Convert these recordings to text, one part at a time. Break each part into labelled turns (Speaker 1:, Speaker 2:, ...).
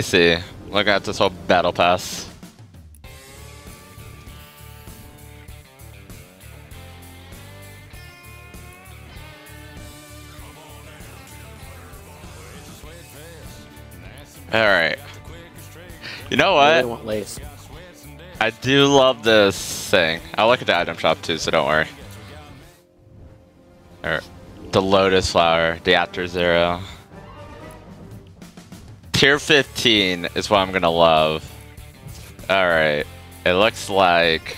Speaker 1: me see. Look at this whole battle pass. Alright. You know
Speaker 2: I
Speaker 1: what?
Speaker 2: really want lace.
Speaker 1: I do love this thing. I'll look at the item shop too, so don't worry. Alright. The Lotus Flower, the After Zero. Tier 15 is what I'm gonna love. Alright. It looks like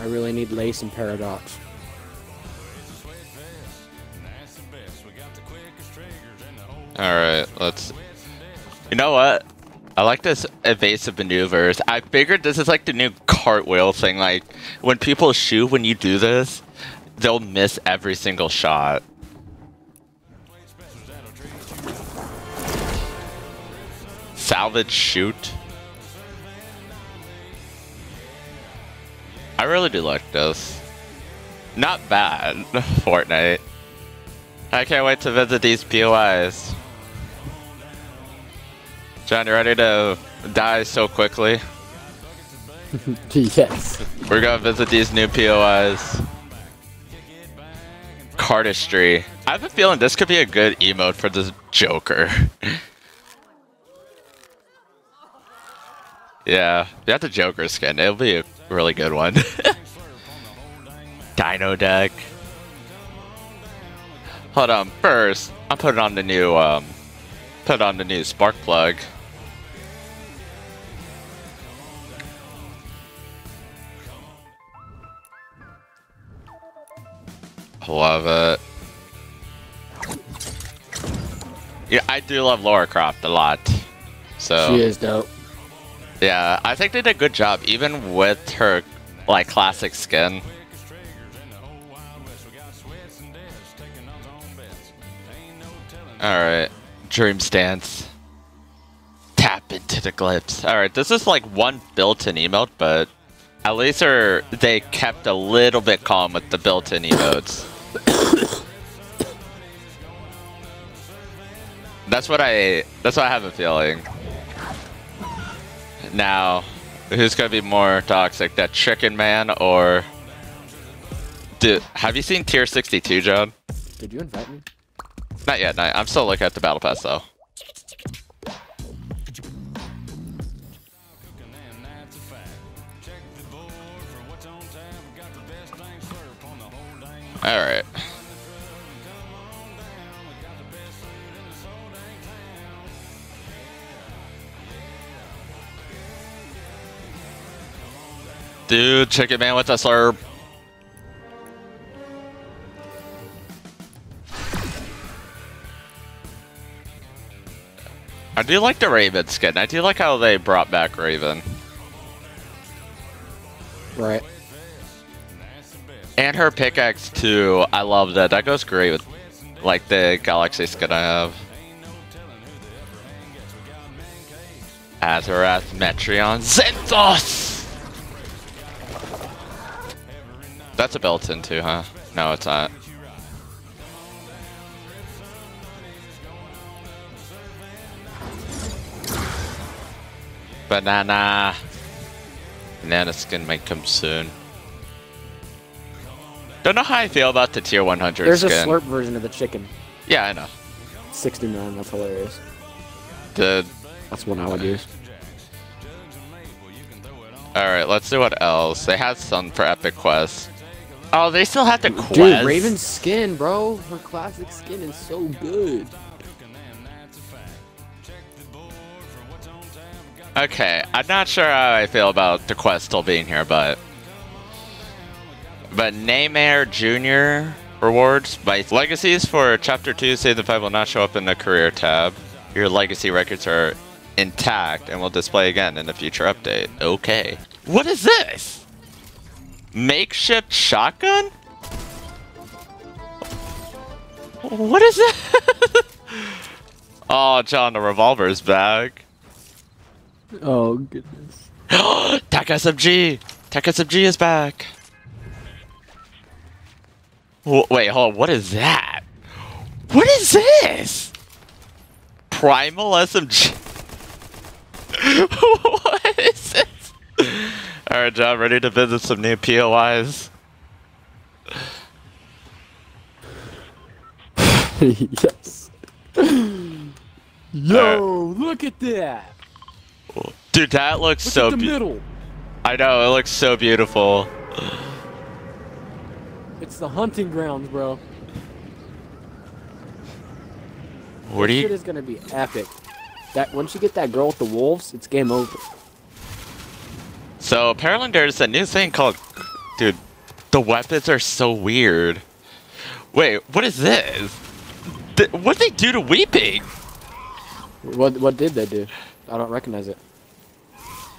Speaker 2: I really need lace and paradox.
Speaker 1: Alright, let's You know what? I like this evasive maneuvers. I figured this is like the new cartwheel thing. Like when people shoot when you do this, they'll miss every single shot. Salvage shoot. I really do like this. Not bad, Fortnite. I can't wait to visit these POIs. John, you ready to die so quickly?
Speaker 2: yes.
Speaker 1: We're gonna visit these new POIs. Cardistry. I have a feeling this could be a good emote for this Joker. yeah, you have the Joker skin, it'll be a really good one. Dino deck. Hold on, first, I'm putting on the new, um, put on the new spark plug. Love it. Yeah, I do love Laura Croft a lot. So
Speaker 2: She is dope.
Speaker 1: Yeah, I think they did a good job, even with her like classic skin. All right, Dream Stance. Tap into the glyphs. All right, this is like one built-in emote, but at least are they kept a little bit calm with the built-in emotes. that's what I. That's what I have a feeling. Now, who's gonna be more toxic, that chicken man or? Dude, have you seen Tier 62, John?
Speaker 2: Did you invite me?
Speaker 1: Not yet. Not, I'm still looking at the battle pass though. All right. Dude, check it, man with a slurp. I do like the Raven skin. I do like how they brought back Raven.
Speaker 2: Right.
Speaker 1: And her pickaxe too. I love that. That goes great with like the Galaxy skin I have. Azarath, Metrion, Zinthos! That's a built-in too, huh? No, it's not. Banana. Banana skin might come soon. Don't know how I feel about the tier 100
Speaker 2: There's
Speaker 1: skin.
Speaker 2: a slurp version of the chicken.
Speaker 1: Yeah, I know.
Speaker 2: 69, that's hilarious.
Speaker 1: The
Speaker 2: That's one I would use.
Speaker 1: all right, let's see what else. They had some for Epic Quest. Oh, they still have to quest.
Speaker 2: Dude, Raven's skin, bro. Her classic skin is so good.
Speaker 1: Okay, I'm not sure how I feel about the quest still being here, but but Neymar Jr. rewards by legacies for Chapter Two Save the five will not show up in the career tab. Your legacy records are intact and will display again in a future update. Okay. What is this? Makeshift shotgun? What is that? oh, John, the revolver's back.
Speaker 2: Oh, goodness.
Speaker 1: Tech SMG! Tech SMG is back! W- wait, hold on, what is that? What is this? Primal SMG? is job, ready to visit some new POIs?
Speaker 2: yes. Yo, look at that.
Speaker 1: Dude, that looks
Speaker 2: Look
Speaker 1: so beautiful. I know, it looks so beautiful.
Speaker 2: It's the hunting grounds, bro.
Speaker 1: What do
Speaker 2: Shit
Speaker 1: you...
Speaker 2: is gonna be epic. That once you get that girl with the wolves, it's game over.
Speaker 1: So, apparently there's a new thing called... Dude, the weapons are so weird. Wait, what is this? Th what did they do to Weeping?
Speaker 2: What what did they do? I don't recognize it.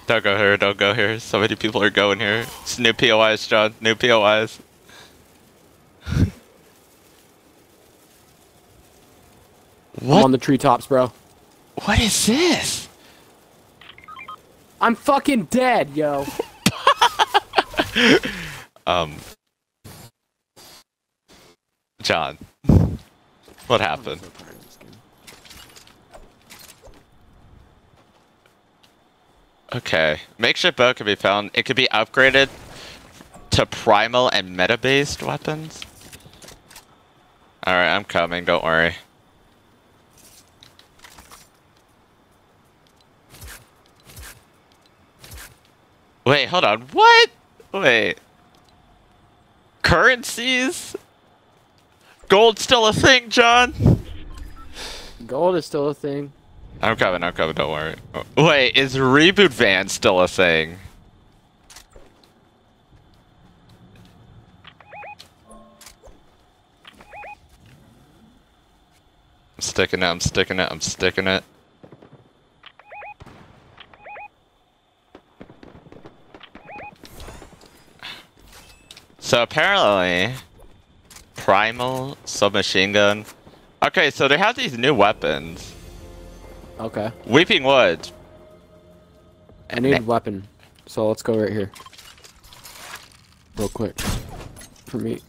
Speaker 1: Don't go here, don't go here. So many people are going here. It's new POIs, John. New POIs.
Speaker 2: I'm on the treetops, bro.
Speaker 1: What is this?
Speaker 2: I'm fucking dead, yo.
Speaker 1: Um. John. What happened? Okay. Makeshift bow can be found. It could be upgraded to primal and meta based weapons. Alright, I'm coming, don't worry. Wait, hold on. What? Wait. Currencies? Gold's still a thing, John?
Speaker 2: Gold is still a thing.
Speaker 1: I'm coming, I'm coming, don't worry. Oh, Wait, is Reboot Van still a thing? I'm sticking it, I'm sticking it, I'm sticking it. So apparently, Primal submachine gun. Okay, so they have these new weapons.
Speaker 2: Okay.
Speaker 1: Weeping Wood.
Speaker 2: I need a weapon. So let's go right here. Real quick. For me.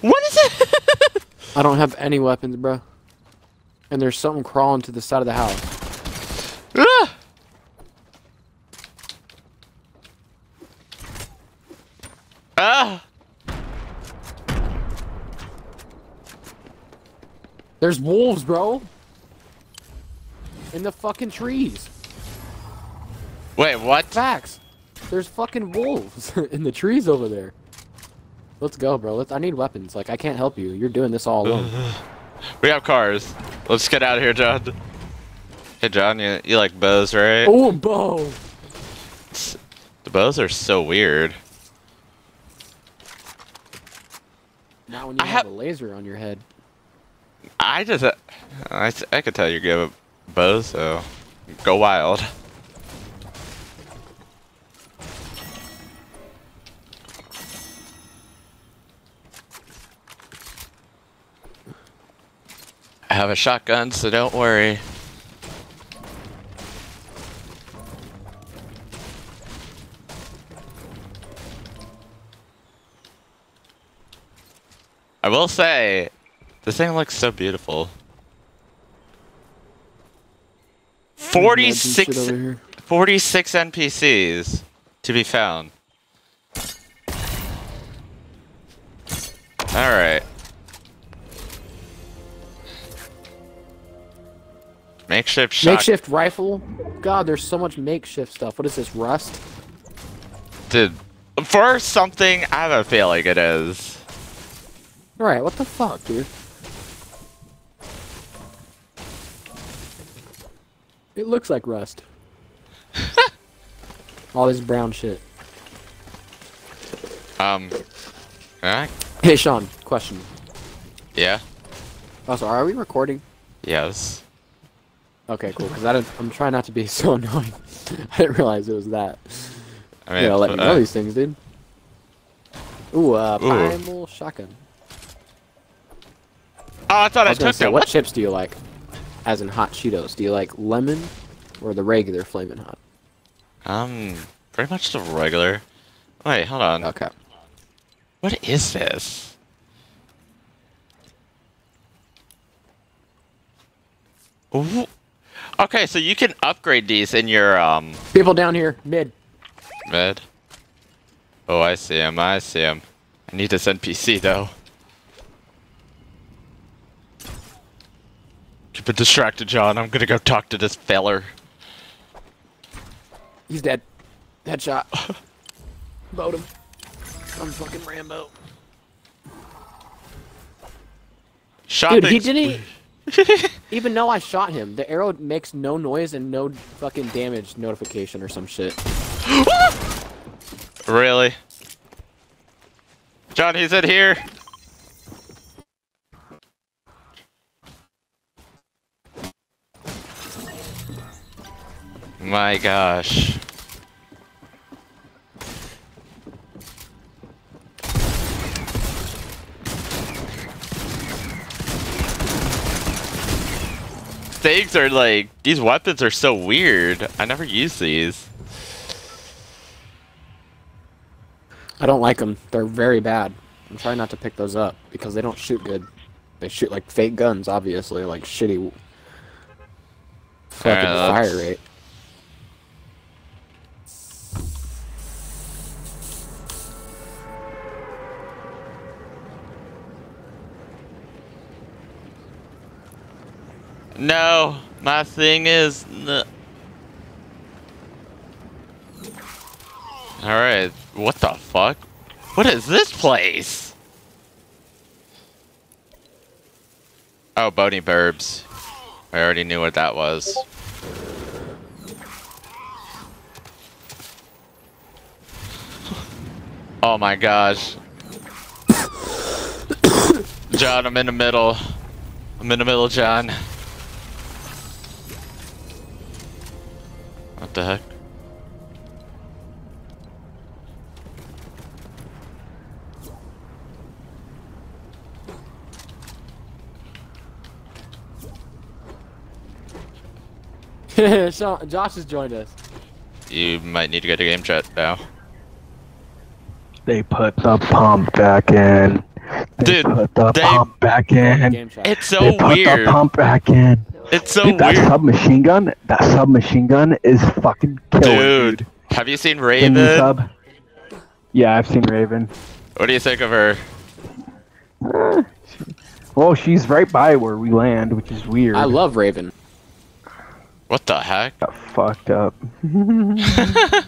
Speaker 1: What is it?
Speaker 2: I don't have any weapons, bro. And there's something crawling to the side of the house.
Speaker 1: Ah! Ah!
Speaker 2: There's wolves, bro. In the fucking trees.
Speaker 1: Wait, what?
Speaker 2: Facts. There's fucking wolves in the trees over there. Let's go, bro. Let's, I need weapons. Like, I can't help you. You're doing this all alone.
Speaker 1: We have cars. Let's get out of here, John. Hey, John, you, you like bows, right?
Speaker 2: oh, bow.
Speaker 1: The bows are so weird.
Speaker 2: Now when you
Speaker 1: I
Speaker 2: have,
Speaker 1: have-
Speaker 2: a laser on your head.
Speaker 1: I just, uh, I, I could tell you're good at bows, so go wild. I have a shotgun, so don't worry. I will say, this thing looks so beautiful.
Speaker 2: Legend
Speaker 1: 46, 46 NPCs to be found. Alright. Makeshift shot.
Speaker 2: Makeshift rifle. God, there's so much makeshift stuff. What is this, rust?
Speaker 1: Dude, for something, I have a feeling it is.
Speaker 2: Alright, what the fuck, dude? It looks like rust. All this brown shit.
Speaker 1: Um, uh,
Speaker 2: Hey, Sean, question.
Speaker 1: yeah,
Speaker 2: Also, are we recording?
Speaker 1: yes.
Speaker 2: Okay, cool. Because I didn't. I'm trying not to be so annoying. I didn't realize it was that.
Speaker 1: I mean,
Speaker 2: Yeah, let me
Speaker 1: uh,
Speaker 2: know these things, dude. Ooh, uh,
Speaker 1: Ooh.
Speaker 2: primal shotgun.
Speaker 1: Oh, I thought
Speaker 2: I
Speaker 1: I, took
Speaker 2: say,
Speaker 1: that.
Speaker 2: what
Speaker 1: What?
Speaker 2: chips do you like? As in hot Cheetos, do you like lemon or the regular flaming hot?
Speaker 1: Um, pretty much the regular. Wait, hold on.
Speaker 2: Okay.
Speaker 1: What is this? Ooh. Okay, so you can upgrade these in your um
Speaker 2: People down here, mid.
Speaker 1: mid. Oh, I see him. I see him. I need this NPC though. Keep it distracted, John. I'm gonna go talk to this feller.
Speaker 2: He's dead. Headshot. Boat him. I'm fucking Rambo.
Speaker 1: Shopping.
Speaker 2: Dude, he didn't even though I shot him. The arrow makes no noise and no fucking damage notification or some shit.
Speaker 1: Really? John, he's in here. My gosh. Things are like, these weapons are so weird. I never use these.
Speaker 2: I don't like them. They're very bad. I'm trying not to pick those up because they don't shoot good. They shoot like fake guns, obviously, like shitty fucking
Speaker 1: Alright,
Speaker 2: fire rate.
Speaker 1: No, my thing is. Alright, what the fuck? What is this place? Oh, Boney Burbs. I already knew what that was. Oh my gosh. John, I'm in the middle. I'm in the middle, John. The heck?
Speaker 2: Sean, Josh has joined us.
Speaker 1: You might need to go to game chat now.
Speaker 3: They put the pump back in. They
Speaker 1: Dude,
Speaker 3: put the
Speaker 1: they-
Speaker 3: pump back in.
Speaker 1: It's so
Speaker 3: they put
Speaker 1: weird.
Speaker 3: the pump back in.
Speaker 1: It's so
Speaker 3: Dude, that
Speaker 1: weird.
Speaker 3: submachine gun, that submachine gun is fucking killing.
Speaker 1: Dude, have you seen Raven?
Speaker 3: you sub? Yeah, I've seen Raven.
Speaker 1: What do you think of her?
Speaker 3: Well, she's right by where we land, which is weird.
Speaker 2: I love Raven.
Speaker 1: What the heck?
Speaker 3: Got fucked up.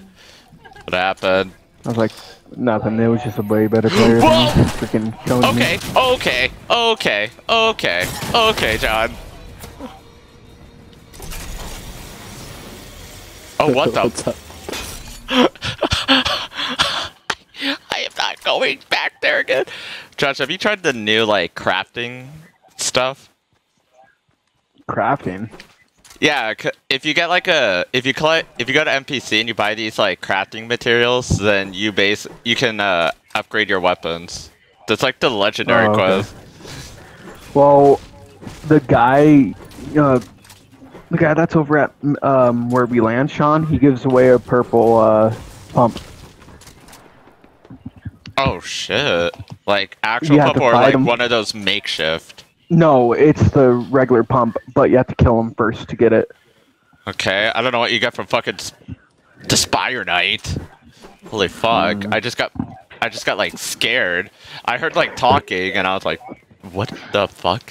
Speaker 1: What happened?
Speaker 3: I was like, nothing. It was just a way better player
Speaker 1: Whoa!
Speaker 3: me. Freaking killing me.
Speaker 1: Okay, okay, okay, okay, okay, John. Oh, what the? I am not going back there again. Josh, have you tried the new like crafting stuff?
Speaker 3: Crafting.
Speaker 1: Yeah, if you get like a if you collect if you go to NPC and you buy these like crafting materials, then you base you can uh, upgrade your weapons. That's like the legendary
Speaker 3: Oh, okay.
Speaker 1: quest.
Speaker 3: Well, the guy, uh, the guy that's over at um, where we land, Sean, he gives away a purple uh, pump.
Speaker 1: Oh shit! Like actual pump or like
Speaker 3: 'em.
Speaker 1: one of those makeshift.
Speaker 3: No, it's the regular pump, but you have to kill him first to get it.
Speaker 1: Okay, I don't know what you got from fucking the Knight. Holy fuck!
Speaker 3: Mm.
Speaker 1: I just got, I just got like scared. I heard like talking, and I was like, "What the fuck?"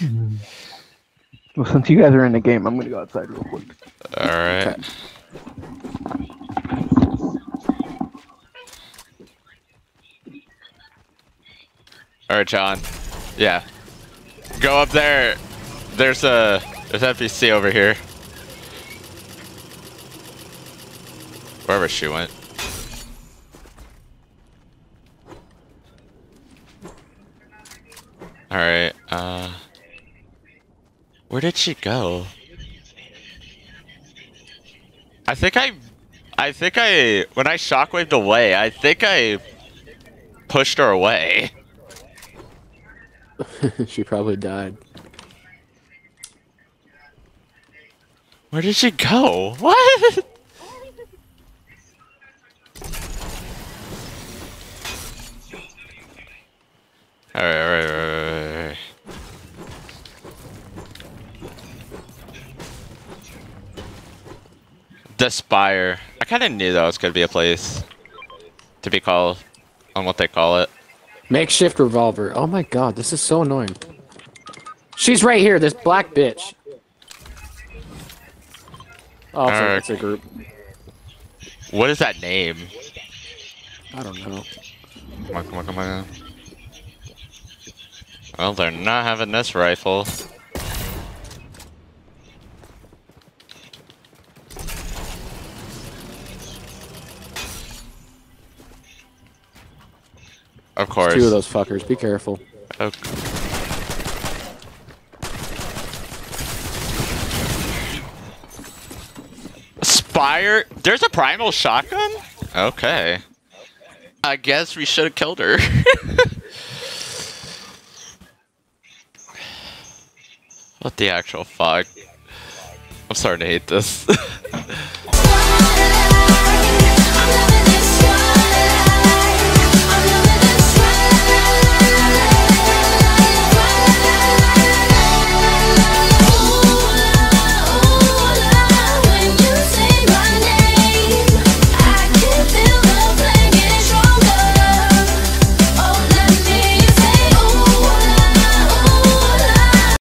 Speaker 3: Well, since you guys are in the game, I'm gonna go outside real quick.
Speaker 1: All right.
Speaker 2: Okay.
Speaker 1: All right, John. Yeah. Go up there. There's a there's NPC over here. Wherever she went. All right. Uh. Where did she go? I think I, I think I when I shockwaved away, I think I pushed her away.
Speaker 2: she probably died.
Speaker 1: Where did she go? What? The Spire. I kind of knew that was going to be a place to be called on what they call it.
Speaker 2: Makeshift revolver. Oh my god, this is so annoying. She's right here, this black bitch. Oh, it's, a, it's a group.
Speaker 1: What is that name?
Speaker 2: I don't know.
Speaker 1: Come on, come on, come on. Well, they're not having this rifle. Course.
Speaker 2: Two of those fuckers. Be careful.
Speaker 1: Okay. Spire? There's a primal shotgun? Okay. I guess we should have killed her. what the actual fuck? I'm starting to hate this.